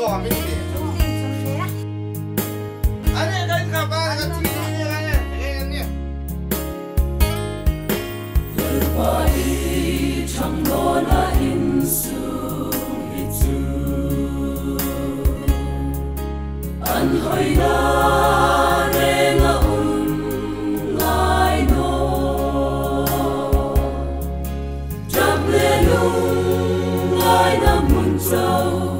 đỏ cái gì anh này đây cả ba cả chị này anh này anh này Goodbye, chẳng có là in sương hít sương Anh hơi đau so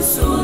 so